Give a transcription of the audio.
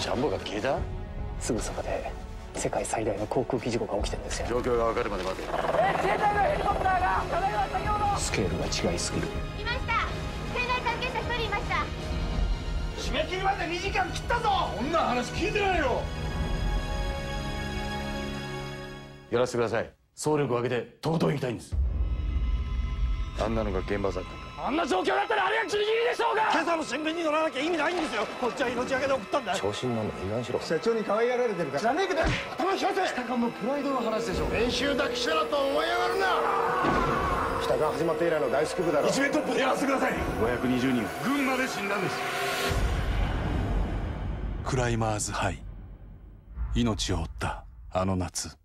ジャンボが消えた？すぐそばで世界最大の航空機事故が起きてるんですよ。状況が分かるまで待て。自衛隊のヘリコプターが。ただいま先ほどスケールが違いすぎる。いました。船内関係者一人いました。締め切りまで2時間切ったぞ。こんな話聞いてないよ。やらせてください。総力を挙げてとことん行きたいんですあんなのが現場だったあんな状況だったらあれがギリギリでしょうが！今朝の新聞に載らなきゃ意味ないんですよ。こっちは命がけで送ったんだ。調子に乗るのいい加減しろ社長に可愛がられてるから。知らねえけど頭引かせ北官のプライドの話でしょ。練習だ記者だと思いやがるな。北が始まって以来の大スクープだろ。一面トップでやらせてください。520人群馬で死んだんです。クライマーズハイ。命を追ったあの夏